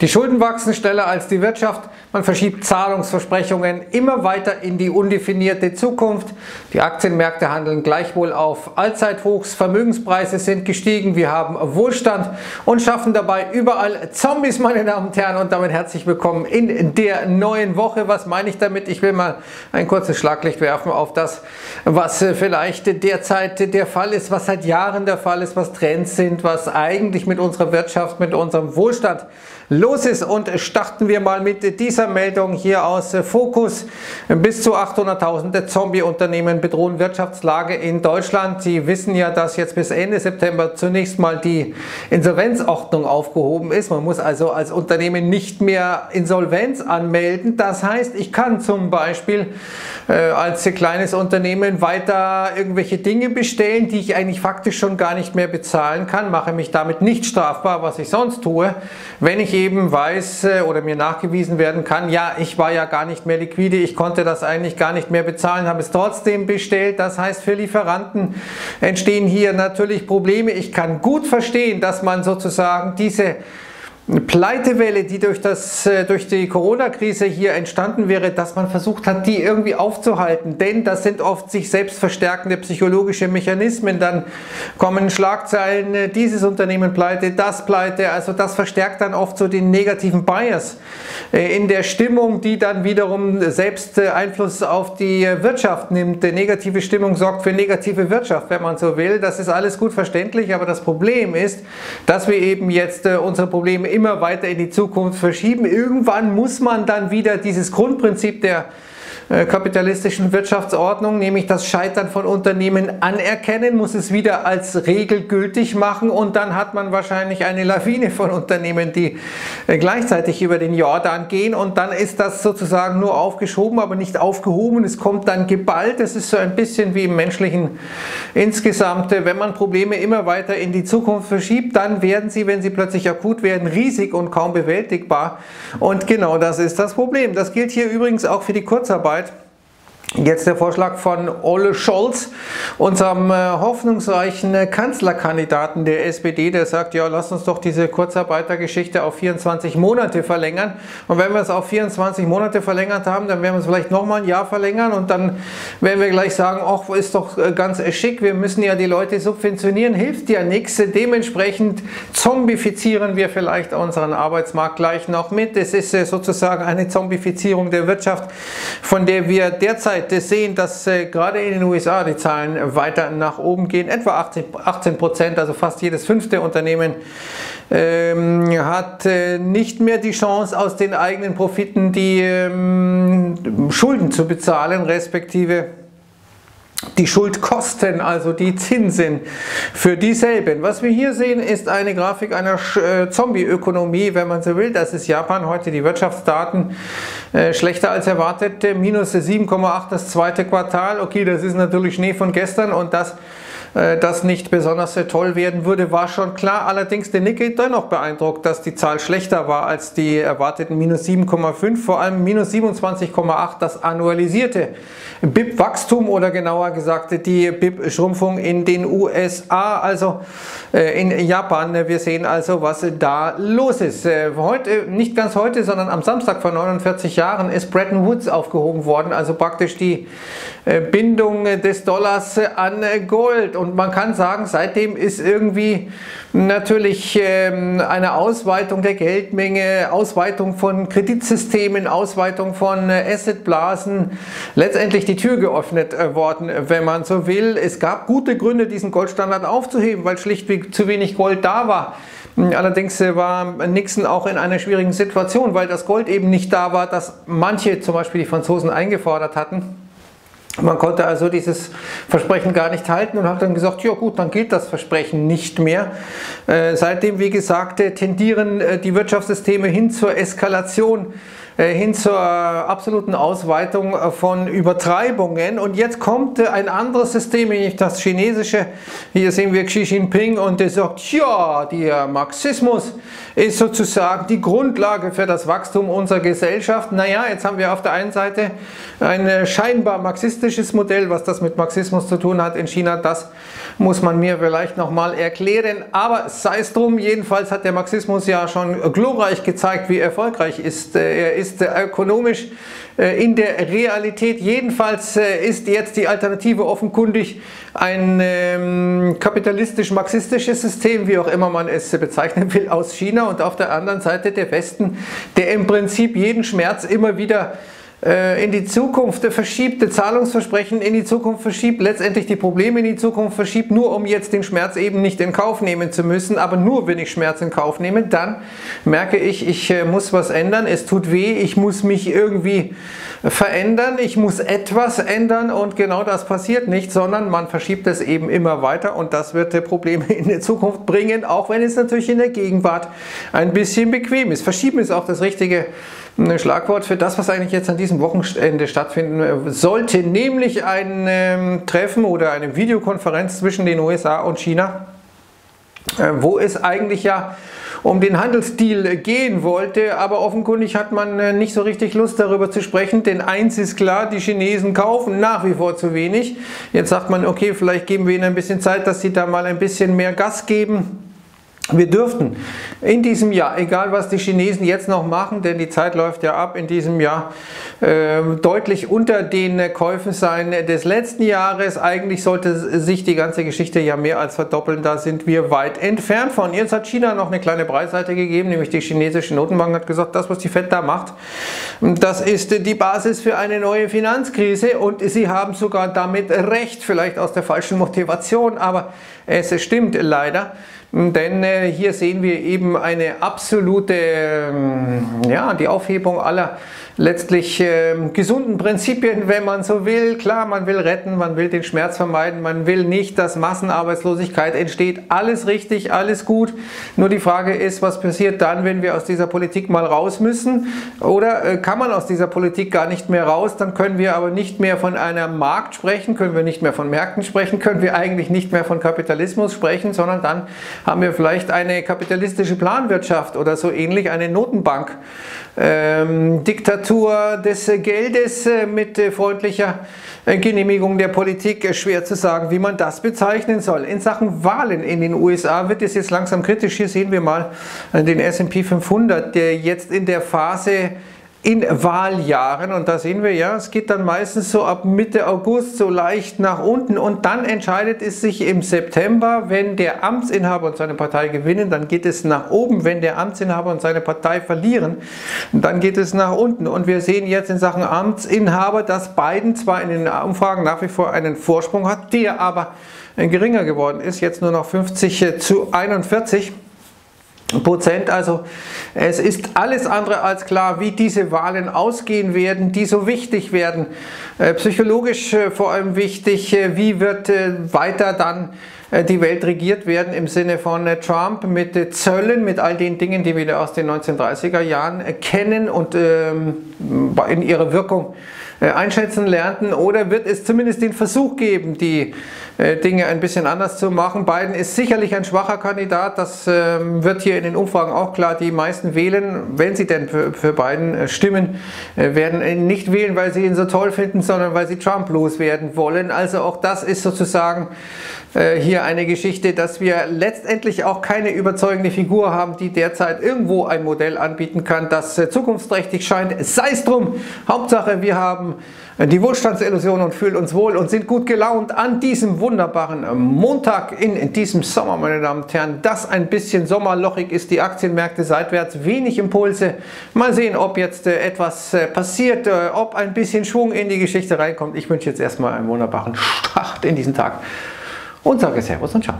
Die Schulden wachsen schneller als die Wirtschaft. Man verschiebt Zahlungsversprechungen immer weiter in die undefinierte Zukunft. Die Aktienmärkte handeln gleichwohl auf Allzeithochs. Vermögenspreise sind gestiegen. Wir haben Wohlstand und schaffen dabei überall Zombies, meine Damen und Herren. Und damit herzlich willkommen in der neuen Woche. Was meine ich damit? Ich will mal ein kurzes Schlaglicht werfen auf das, was vielleicht derzeit der Fall ist, was seit Jahren der Fall ist, was Trends sind, was eigentlich mit unserer Wirtschaft, mit unserem Wohlstand los ist. Und starten wir mal mit dieser Meldung hier aus Fokus. Bis zu 800.000 Zombie-Unternehmen bedrohen Wirtschaftslage in Deutschland. Sie wissen ja, dass jetzt bis Ende September zunächst mal die Insolvenzordnung aufgehoben ist. Man muss also als Unternehmen nicht mehr Insolvenz anmelden. Das heißt, ich kann zum Beispiel äh, als kleines Unternehmen weiter irgendwelche Dinge bestellen, die ich eigentlich faktisch schon gar nicht mehr bezahlen kann, mache mich damit nicht strafbar, was ich sonst tue, wenn ich eben weiß oder mir nachgewiesen werden kann, ja, ich war ja gar nicht mehr liquide, ich konnte das eigentlich gar nicht mehr bezahlen, habe es trotzdem bestellt. Das heißt, für Lieferanten entstehen hier natürlich Probleme. Ich kann gut verstehen, dass man sozusagen diese Pleitewelle, die durch, das, äh, durch die Corona-Krise hier entstanden wäre, dass man versucht hat, die irgendwie aufzuhalten. Denn das sind oft sich selbst verstärkende psychologische Mechanismen. Dann kommen Schlagzeilen, äh, dieses Unternehmen pleite, das pleite. Also das verstärkt dann oft so den negativen Bias äh, in der Stimmung, die dann wiederum selbst Einfluss auf die Wirtschaft nimmt. Negative Stimmung sorgt für negative Wirtschaft, wenn man so will. Das ist alles gut verständlich, aber das Problem ist, dass wir eben jetzt unsere Probleme immer immer weiter in die Zukunft verschieben. Irgendwann muss man dann wieder dieses Grundprinzip der kapitalistischen Wirtschaftsordnung, nämlich das Scheitern von Unternehmen anerkennen, muss es wieder als Regel gültig machen und dann hat man wahrscheinlich eine Lawine von Unternehmen, die äh, gleichzeitig über den Jordan gehen und dann ist das sozusagen nur aufgeschoben, aber nicht aufgehoben. Es kommt dann geballt. Es ist so ein bisschen wie im menschlichen insgesamt. Wenn man Probleme immer weiter in die Zukunft verschiebt, dann werden sie, wenn sie plötzlich akut werden, riesig und kaum bewältigbar. Und genau das ist das Problem. Das gilt hier übrigens auch für die Kurzarbeit. right? Jetzt der Vorschlag von Ole Scholz, unserem äh, hoffnungsreichen äh, Kanzlerkandidaten der SPD, der sagt, ja, lass uns doch diese Kurzarbeitergeschichte auf 24 Monate verlängern. Und wenn wir es auf 24 Monate verlängert haben, dann werden wir es vielleicht nochmal ein Jahr verlängern und dann werden wir gleich sagen, ach, ist doch äh, ganz schick, wir müssen ja die Leute subventionieren, hilft ja nichts. Dementsprechend zombifizieren wir vielleicht unseren Arbeitsmarkt gleich noch mit. Es ist sozusagen eine Zombifizierung der Wirtschaft, von der wir derzeit derzeit sehen, dass äh, gerade in den USA die Zahlen weiter nach oben gehen. Etwa 18 Prozent, also fast jedes fünfte Unternehmen ähm, hat äh, nicht mehr die Chance, aus den eigenen Profiten die ähm, Schulden zu bezahlen, respektive die Schuldkosten, also die Zinsen für dieselben. Was wir hier sehen, ist eine Grafik einer äh, Zombie-Ökonomie, wenn man so will. Das ist Japan heute, die Wirtschaftsdaten äh, schlechter als erwartet, minus 7,8 das zweite Quartal. Okay, das ist natürlich Schnee von gestern und das das nicht besonders toll werden würde, war schon klar. Allerdings der Nikkei dennoch beeindruckt, dass die Zahl schlechter war als die erwarteten minus 7,5, vor allem minus 27,8 das annualisierte BIP-Wachstum oder genauer gesagt die BIP-Schrumpfung in den USA, also äh, in Japan. Wir sehen also, was da los ist. Äh, heute, nicht ganz heute, sondern am Samstag vor 49 Jahren ist Bretton Woods aufgehoben worden, also praktisch die Bindung des Dollars an Gold und man kann sagen, seitdem ist irgendwie natürlich ähm, eine Ausweitung der Geldmenge, Ausweitung von Kreditsystemen, Ausweitung von äh, Assetblasen, letztendlich die Tür geöffnet äh, worden, wenn man so will. Es gab gute Gründe, diesen Goldstandard aufzuheben, weil schlichtweg zu wenig Gold da war. Allerdings äh, war Nixon auch in einer schwierigen Situation, weil das Gold eben nicht da war, das manche, zum Beispiel die Franzosen, eingefordert hatten. Man konnte also dieses Versprechen gar nicht halten und hat dann gesagt, ja gut, dann gilt das Versprechen nicht mehr. Äh, seitdem, wie gesagt, äh, tendieren äh, die Wirtschaftssysteme hin zur Eskalation hin zur absoluten Ausweitung äh, von Übertreibungen. Und jetzt kommt äh, ein anderes System, nämlich das chinesische. Hier sehen wir Xi Jinping und der sagt, ja, der Marxismus ist sozusagen die Grundlage für das Wachstum unserer Gesellschaft. Naja, jetzt haben wir auf der einen Seite ein scheinbar marxistisches Modell, was das mit Marxismus zu tun hat in China, das muss man mir vielleicht nochmal erklären. Aber sei es drum, jedenfalls hat der Marxismus ja schon glorreich gezeigt, wie erfolgreich ist. Er ist ökonomisch äh, in der Realität. Jedenfalls äh, ist jetzt die Alternative offenkundig ein ähm, kapitalistisch-marxistisches System, wie auch immer man es bezeichnen will, aus China und auf der anderen Seite der Westen, der im Prinzip jeden Schmerz immer wieder äh, in die Zukunft verschiebt, Zahlungsversprechen in die Zukunft verschiebt, letztendlich die Probleme in die Zukunft verschiebt, nur um jetzt den Schmerz eben nicht in Kauf nehmen zu müssen. Aber nur wenn ich Schmerz in Kauf nehme, dann merke ich, ich äh, muss was ändern, es tut weh, ich muss mich irgendwie verändern, ich muss etwas ändern und genau das passiert nicht, sondern man verschiebt es eben immer weiter und das wird Probleme in der Zukunft bringen, auch wenn es natürlich in der Gegenwart ein bisschen bequem ist. Verschieben ist auch das richtige ein Schlagwort für das, was eigentlich jetzt an diesem Wochenende stattfinden sollte, nämlich ein ähm, Treffen oder eine Videokonferenz zwischen den USA und China, äh, wo es eigentlich ja um den Handelsdeal gehen wollte, aber offenkundig hat man äh, nicht so richtig Lust darüber zu sprechen, denn eins ist klar, die Chinesen kaufen nach wie vor zu wenig. Jetzt sagt man, okay, vielleicht geben wir ihnen ein bisschen Zeit, dass sie da mal ein bisschen mehr Gas geben. Wir dürften in diesem Jahr, egal was die Chinesen jetzt noch machen, denn die Zeit läuft ja ab, in diesem Jahr äh, deutlich unter den Käufen sein des letzten Jahres. Eigentlich sollte sich die ganze Geschichte ja mehr als verdoppeln, da sind wir weit entfernt von. Jetzt hat China noch eine kleine Preisseite gegeben, nämlich die chinesische Notenbank hat gesagt, das was die FED da macht, das ist die Basis für eine neue Finanzkrise und sie haben sogar damit recht, vielleicht aus der falschen Motivation, aber es stimmt leider. Denn äh, hier sehen wir eben eine absolute, ähm, ja, die Aufhebung aller letztlich äh, gesunden Prinzipien, wenn man so will. Klar, man will retten, man will den Schmerz vermeiden, man will nicht, dass Massenarbeitslosigkeit entsteht. Alles richtig, alles gut. Nur die Frage ist, was passiert dann, wenn wir aus dieser Politik mal raus müssen? Oder äh, kann man aus dieser Politik gar nicht mehr raus? Dann können wir aber nicht mehr von einem Markt sprechen, können wir nicht mehr von Märkten sprechen, können wir eigentlich nicht mehr von Kapitalismus sprechen, sondern dann haben wir vielleicht eine kapitalistische Planwirtschaft oder so ähnlich, eine Notenbank. Ähm, Diktatur des Geldes äh, mit äh, freundlicher äh, Genehmigung der Politik. Schwer zu sagen, wie man das bezeichnen soll. In Sachen Wahlen in den USA wird es jetzt langsam kritisch. Hier sehen wir mal den S&P 500, der jetzt in der Phase in Wahljahren und da sehen wir ja, es geht dann meistens so ab Mitte August so leicht nach unten und dann entscheidet es sich im September, wenn der Amtsinhaber und seine Partei gewinnen, dann geht es nach oben, wenn der Amtsinhaber und seine Partei verlieren, dann geht es nach unten. Und wir sehen jetzt in Sachen Amtsinhaber, dass Biden zwar in den Umfragen nach wie vor einen Vorsprung hat, der aber geringer geworden ist, jetzt nur noch 50 zu 41 Prozent. Also es ist alles andere als klar, wie diese Wahlen ausgehen werden, die so wichtig werden. Äh, psychologisch äh, vor allem wichtig, äh, wie wird weiter dann die Welt regiert werden im Sinne von Trump mit Zöllen, mit all den Dingen, die wir aus den 1930er Jahren kennen und ähm, in ihrer Wirkung einschätzen lernten. Oder wird es zumindest den Versuch geben, die äh, Dinge ein bisschen anders zu machen. Biden ist sicherlich ein schwacher Kandidat, das ähm, wird hier in den Umfragen auch klar. Die meisten wählen, wenn sie denn für, Biden äh, stimmen, äh, werden ihn nicht wählen, weil sie ihn so toll finden, sondern weil sie Trump loswerden wollen. Also auch das ist sozusagen hier eine Geschichte, dass wir letztendlich auch keine überzeugende Figur haben, die derzeit irgendwo ein Modell anbieten kann, das zukunftsträchtig scheint. Sei es drum. Hauptsache, wir haben die Wohlstandsillusion und fühlen uns wohl und sind gut gelaunt an diesem wunderbaren Montag in, in diesem Sommer, meine Damen und Herren. Das ein bisschen sommerlochig ist, die Aktienmärkte seitwärts, wenig Impulse. Mal sehen, ob jetzt äh, etwas äh, passiert, äh, ob ein bisschen Schwung in die Geschichte reinkommt. Ich wünsche jetzt erstmal einen wunderbaren Start in diesen Tag und sage Servus und Ciao.